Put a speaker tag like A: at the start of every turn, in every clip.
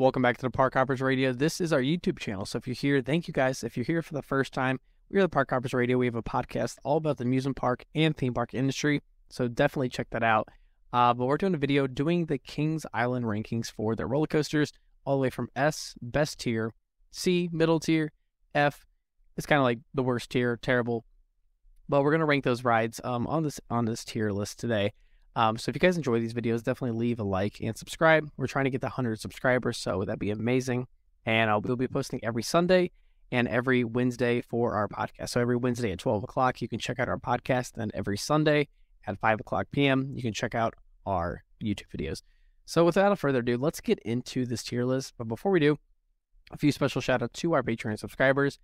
A: Welcome back to the Park Hoppers Radio. This is our YouTube channel. So if you're here, thank you guys. If you're here for the first time, we're the Park Hoppers Radio. We have a podcast all about the amusement park and theme park industry. So definitely check that out. Uh, but we're doing a video doing the Kings Island rankings for their roller coasters, all the way from S, best tier, C, middle tier, F, it's kind of like the worst tier, terrible. But we're gonna rank those rides um, on this on this tier list today. Um, so if you guys enjoy these videos, definitely leave a like and subscribe. We're trying to get the 100 subscribers, so that'd be amazing. And I'll, we'll be posting every Sunday and every Wednesday for our podcast. So every Wednesday at 12 o'clock, you can check out our podcast. And every Sunday at 5 o'clock p.m., you can check out our YouTube videos. So without further ado, let's get into this tier list. But before we do, a few special shout outs to our Patreon subscribers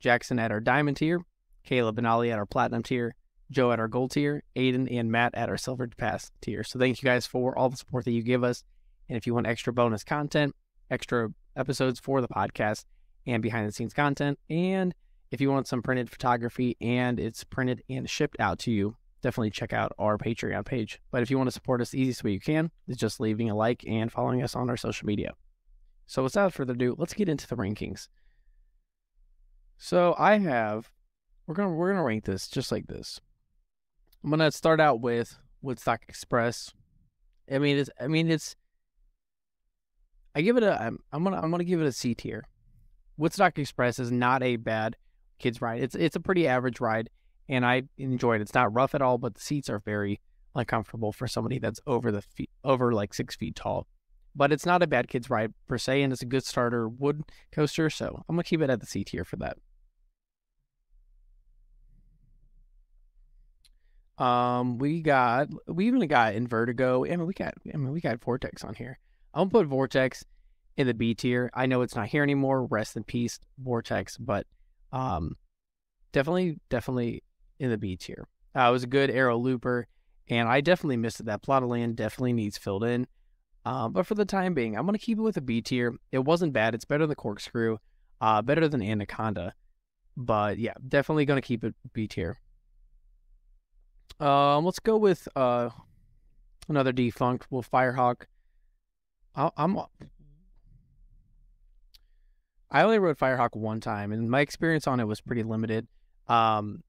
A: Jackson at our Diamond tier, Caleb and Ali at our Platinum tier, Joe at our Gold tier, Aiden and Matt at our Silver Pass tier. So thank you guys for all the support that you give us. And if you want extra bonus content, extra episodes for the podcast, and behind the scenes content, and if you want some printed photography and it's printed and shipped out to you, definitely check out our Patreon page. But if you want to support us the easiest way you can, is just leaving a like and following us on our social media. So without further ado, let's get into the rankings. So I have we're gonna we're gonna rank this just like this. I'm gonna start out with Woodstock Express. I mean it's I mean it's I give it a I'm, I'm gonna I'm gonna give it a C tier. Woodstock Express is not a bad kids ride. It's it's a pretty average ride and I enjoyed it. It's not rough at all, but the seats are very uncomfortable for somebody that's over the feet, over like six feet tall. But it's not a bad kids ride per se, and it's a good starter wood coaster. So I'm gonna keep it at the C tier for that. Um, we got we even got Invertigo. I mean, we got I mean we got Vortex on here. Gonna put Vortex in the B tier. I know it's not here anymore. Rest in peace, Vortex. But um, definitely definitely in the B tier. Uh, it was a good arrow looper, and I definitely missed it. That plot of land definitely needs filled in. Um, but for the time being, I'm gonna keep it with a B tier. It wasn't bad. It's better than the Corkscrew, uh, better than Anaconda. But yeah, definitely gonna keep it B tier. Um, let's go with uh another defunct. Well, Firehawk. I, I'm. I only rode Firehawk one time, and my experience on it was pretty limited. Um,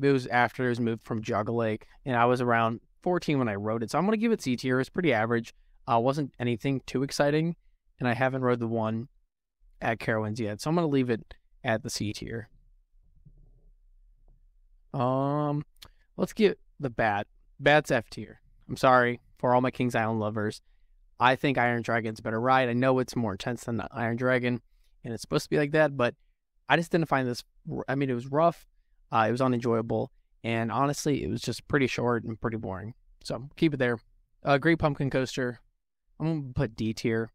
A: it was after it was moved from Geauga Lake, and I was around 14 when I rode it. So I'm gonna give it C tier. It's pretty average. Uh, wasn't anything too exciting, and I haven't rode the one at Carowinds yet, so I'm gonna leave it at the C tier. Um, let's get the Bat. Bat's F tier. I'm sorry for all my Kings Island lovers. I think Iron Dragon's a better ride. I know it's more intense than the Iron Dragon, and it's supposed to be like that, but I just didn't find this. I mean, it was rough. Uh, it was unenjoyable, and honestly, it was just pretty short and pretty boring. So keep it there. Uh, Great Pumpkin Coaster. I'm gonna put D tier.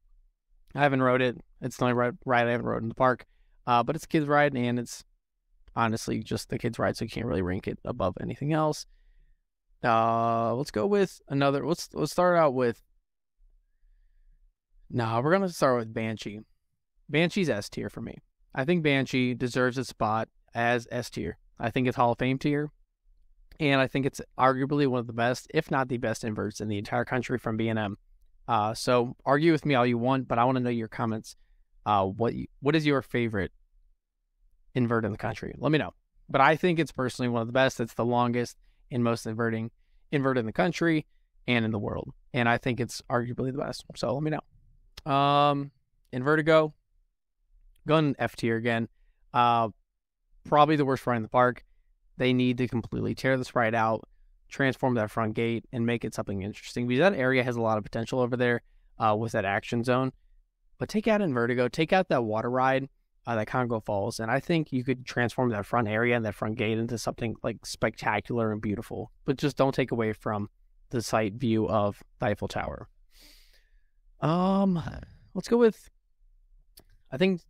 A: I haven't rode it. It's the only ride, I haven't rode in the park. Uh, but it's a kids ride, and it's honestly just the kids ride, so you can't really rank it above anything else. Uh, let's go with another. Let's let's start out with. Nah, we're gonna start with Banshee. Banshee's S tier for me. I think Banshee deserves a spot as S tier. I think it's Hall of Fame tier, and I think it's arguably one of the best, if not the best, inverts in the entire country from B&M. Uh, so argue with me all you want, but I want to know your comments. Uh, what you, what is your favorite invert in the country? Let me know. But I think it's personally one of the best. It's the longest and most inverting invert in the country and in the world, and I think it's arguably the best. So let me know. Um, Invertigo, gun F tier again. Uh, probably the worst ride in the park. They need to completely tear this ride out, transform that front gate, and make it something interesting because that area has a lot of potential over there uh, with that action zone. But take out Invertigo, take out that water ride, uh, that Congo Falls, and I think you could transform that front area and that front gate into something like spectacular and beautiful. But just don't take away from the sight view of the Eiffel Tower. Um, let's go with. I think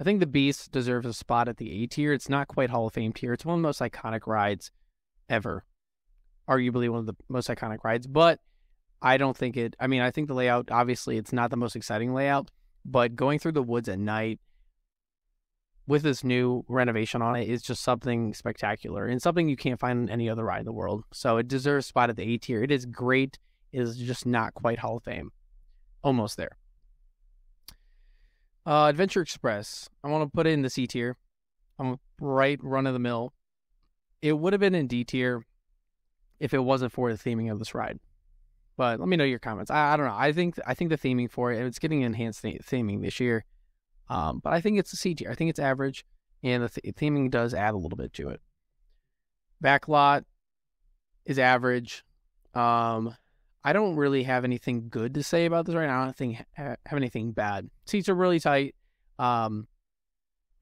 A: I think the Beast deserves a spot at the A tier. It's not quite Hall of Fame tier. It's one of the most iconic rides ever. Arguably one of the most iconic rides, but I don't think it. I mean, I think the layout, obviously, it's not the most exciting layout, but going through the woods at night with this new renovation on it is just something spectacular and something you can't find in any other ride in the world. So it deserves a spot at the A tier. It is great. It is just not quite Hall of Fame. Almost there. Uh, Adventure Express. I want to put it in the C tier. I'm right run of the mill. It would have been in D tier if it wasn't for the theming of this ride. But let me know your comments. I, I don't know. I think I think the theming for it, it's getting enhanced theming this year. Um, but I think it's a C tier. I think it's average, and the th- theming does add a little bit to it. Backlot is average. Um, I don't really have anything good to say about this right now. I don't think have anything bad. Seats are really tight. Um,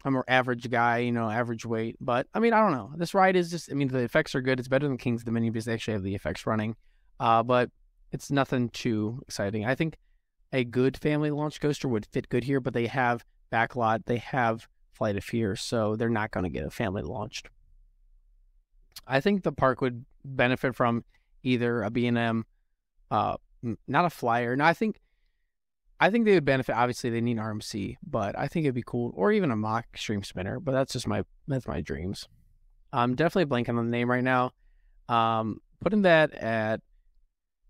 A: I'm an average guy, you know, average weight. But I mean, I don't know. This ride is just. I mean, the effects are good. It's better than King's Dominion because they actually have the effects running. Uh, but it's nothing too exciting. I think a good family launch coaster would fit good here, but they have backlot, they have Flight of Fear, so they're not going to get a family launched. I think the park would benefit from either a B&M, uh, not a flyer. Now, I think, I think they would benefit. Obviously, they need RMC, but I think it'd be cool, or even a Mack Extreme Spinner. But that's just my that's my dreams. I'm definitely blanking on the name right now. Um, putting that at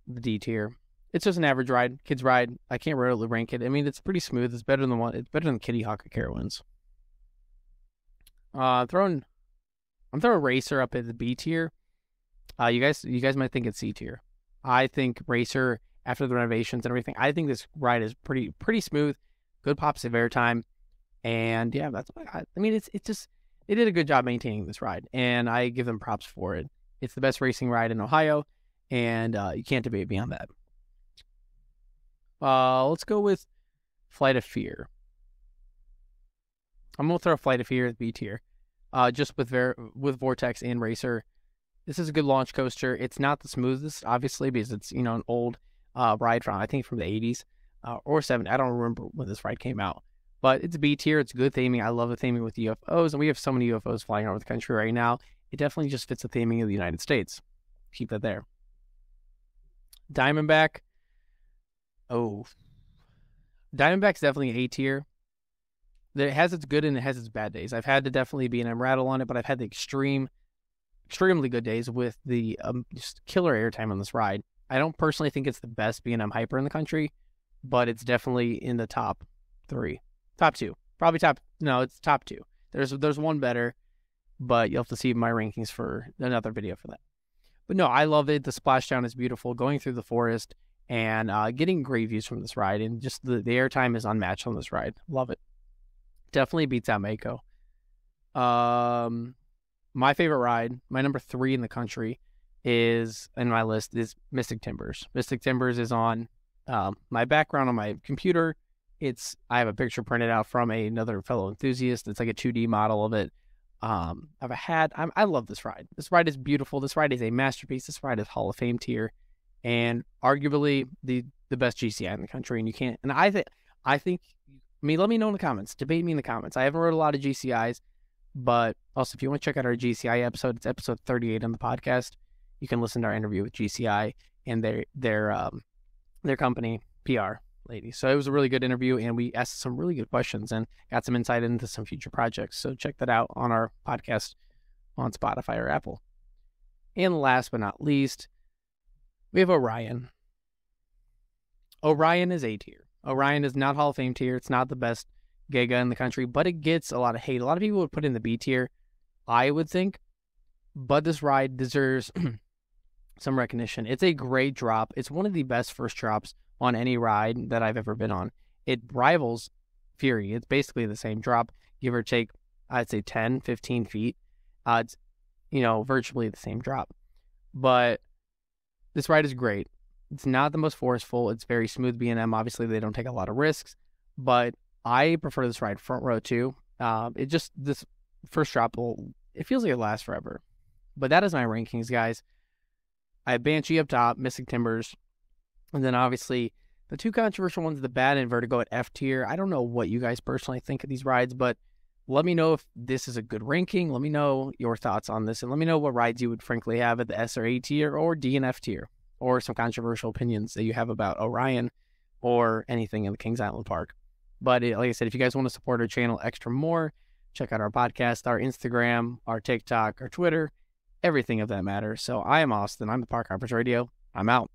A: the D tier. It's just an average ride, kids ride. I can't really rank it. I mean, it's pretty smooth. It's better than one. It's better than Kiddy Hawk or Carowinds. Uh, throwing, I'm throwing Racer up at the B tier. Uh, you guys, you guys might think it's C tier. I think Racer after the renovations and everything. I think this ride is pretty pretty smooth. Good pops of airtime, and yeah, that's. I, I mean, it's it's just they did a good job maintaining this ride, and I give them props for it. It's the best racing ride in Ohio, and uh, you can't debate me on that. Uh, let's go with Flight of Fear. I'm gonna throw Flight of Fear at B tier, uh, just with Ver- with Vortex and Racer. This is a good launch coaster. It's not the smoothest, obviously, because it's you know an old uh, ride from I think from the 80s uh, or 70s. I don't remember when this ride came out, but it's B tier. It's good theming. I love the theming with UFOs, and we have so many UFOs flying over the country right now. It definitely just fits the theming of the United States. Keep that there. Diamondback. Oh, Diamondback's definitely A tier. It has its good and it has its bad days. I've had to definitely B&M rattle on it, but I've had the extreme, extremely good days with the um, just killer airtime on this ride. I don't personally think it's the best B&M hyper in the country, but it's definitely in the top three, top two, probably top. No, it's top two. There's there's one better, but you'll have to see my rankings for another video for that. But no, I love it. The splashdown is beautiful. Going through the forest and uh, getting great views from this ride, and just the, the airtime is unmatched on this ride. Love it. Definitely beats out Mako. Um, my favorite ride, my number three in the country, is in my list is Mystic Timbers. Mystic Timbers is on um, my background on my computer. It's I have a picture printed out from a, another fellow enthusiast. It's like a 2D model of it. Um, I've had I'm, I love this ride. This ride is beautiful. This ride is a masterpiece. This ride is Hall of Fame tier, and arguably the the best GCI in the country. And you can't. And I think I think. I mean, let me know in the comments. Debate me in the comments. I haven't read a lot of GCIs, but also if you want to check out our GCI episode, it's episode 38 on the podcast. You can listen to our interview with GCI and their their um their company PR lady. So it was a really good interview, and we asked some really good questions and got some insight into some future projects. So check that out on our podcast on Spotify or Apple. And last but not least, we have Orion. Orion is A tier. Orion is not Hall of Fame tier. It's not the best Giga in the country, but it gets a lot of hate. A lot of people would put in the B tier, I would think. But this ride deserves some recognition. It's a great drop. It's one of the best first drops on any ride that I've ever been on. It rivals Fury. It's basically the same drop, give or take, I'd say 10, 15 feet. Uh, it's, you know, virtually the same drop. But this ride is great. It's not the most forceful. It's very smooth B&M. Obviously, they don't take a lot of risks, but I prefer this ride front row too. Uh, it just, this first drop will, it feels like it lasts forever. But that is my rankings, guys. I have Banshee up top, Mystic Timbers, and then obviously the two controversial ones, the Bat and Vertigo at F tier. I don't know what you guys personally think of these rides, but let me know if this is a good ranking. Let me know your thoughts on this, and let me know what rides you would frankly have at the S or A tier or D and F tier, or some controversial opinions that you have about Orion or anything in the Kings Island Park. But it, like I said, if you guys want to support our channel extra more, check out our podcast, our Instagram, our TikTok, our Twitter, everything of that matter. So I am Austin. I'm the Park Hoppers Radio. I'm out.